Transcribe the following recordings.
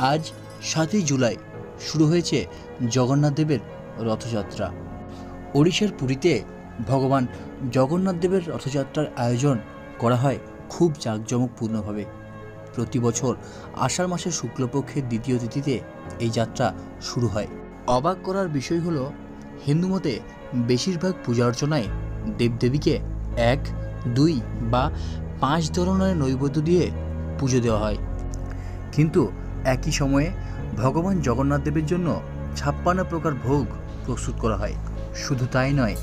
আজ সাতই জুলাই শুরু হয়েছে জগন্নাথদেবের রথযাত্রা। ওড়িশার পুরীতে ভগবান জগন্নাথদেবের রথযাত্রার আয়োজন করা হয় খুব জাঁকজমকপূর্ণভাবে। প্রতি বছর আষাঢ় মাসের শুক্লপক্ষের দ্বিতীয় তিথিতে এই যাত্রা শুরু হয়। অবাক করার বিষয় হলো, হিন্দু মতে বেশিরভাগ পূজা অর্চনায় দেবদেবীকে এক, দুই বা পাঁচ ধরনের নৈবেদ্য দিয়ে পুজো দেওয়া হয়। কিন্তু একই সময়ে ভগবান জগন্নাথ দেবের জন্য ছাপ্পান্ন প্রকার ভোগ প্রস্তুত করা হয়। শুধু তাই নয়,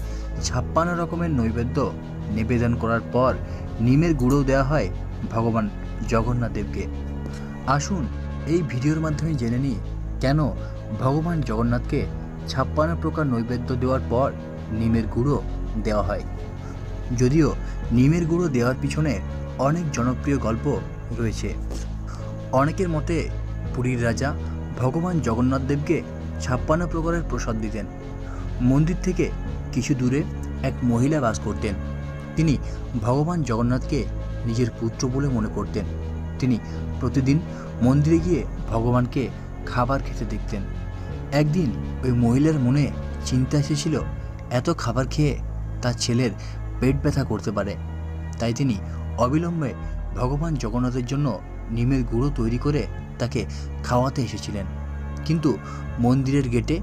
ছাপ্পান্ন রকমের নৈবেদ্য নিবেদন করার পর নিমের গুঁড়ো দেওয়া হয় ভগবান জগন্নাথ দেবকে। আসুন এই ভিডিওর মাধ্যমে জেনে নিই, কেন ভগবান জগন্নাথকে ছাপ্পান্ন প্রকার নৈবেদ্য দেওয়ার পর নিমের গুঁড়ো দেওয়া হয়। যদিও নিমের গুঁড়ো দেওয়ার পিছনে অনেক জনপ্রিয় গল্প রয়েছে। অনেকের মতে পুরীর রাজা ভগবান জগন্নাথ দেবকে ছাপ্পান্ন প্রকারের প্রসাদ দিতেন। মন্দির থেকে কিছু দূরে এক মহিলা বাস করতেন। তিনি ভগবান জগন্নাথকে নিজের পুত্র বলে মনে করতেন। তিনি প্রতিদিন মন্দিরে গিয়ে ভগবানকে খাবার খেতে দেখতেন। একদিন ওই মহিলার মনে চিন্তা এসেছিল, এত খাবার খেয়ে তার ছেলের পেট ব্যথা করতে পারে। তাই তিনি অবিলম্বে ভগবান জগন্নাথের জন্য নিমের গুঁড়ো তৈরি করে তাকে খাওয়াতে এসেছিলেন। কিন্তু মন্দিরের গেটে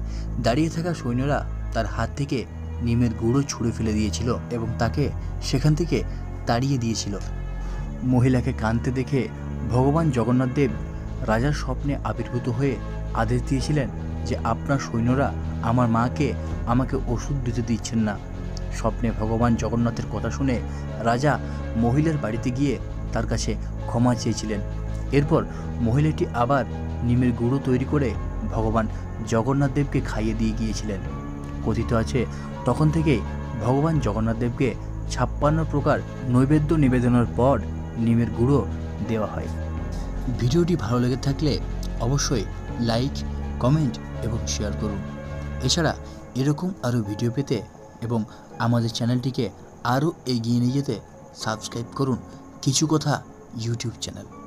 দাঁড়িয়ে থাকা সৈন্যরা তার হাত থেকে নিমের গুঁড়ো ছুঁড়ে ফেলে দিয়েছিল এবং তাকে সেখান থেকে তাড়িয়ে দিয়েছিল। মহিলাকে কাঁদতে দেখে ভগবান জগন্নাথ দেব রাজার স্বপ্নে আবির্ভূত হয়ে আদেশ দিয়েছিলেন যে আপনার সৈন্যরা আমার মাকে আমাকে ওষুধ দিতে দিচ্ছেন না। স্বপ্নে ভগবান জগন্নাথের কথা শুনে রাজা মহিলার বাড়িতে গিয়ে তার কাছে ক্ষমা চেয়েছিলেন। এরপর মহিলাটি আবার নিমের গুঁড়ো তৈরি করে ভগবান জগন্নাথ দেবকে খাইয়ে দিয়ে গিয়েছিলেন। কথিত আছে, তখন থেকেই ভগবান জগন্নাথ দেবকে ছাপ্পান্ন প্রকার নৈবেদ্য নিবেদনের পর নিমের গুঁড়ো দেওয়া হয়। ভিডিওটি ভালো লেগে থাকলে অবশ্যই লাইক, কমেন্ট এবং শেয়ার করুন। এছাড়া এরকম আরও ভিডিও পেতে এবং আমাদের চ্যানেলটিকে আরও এগিয়ে নিয়ে যেতে সাবস্ক্রাইব করুন। কিছু কথা ইউটিউব চ্যানেল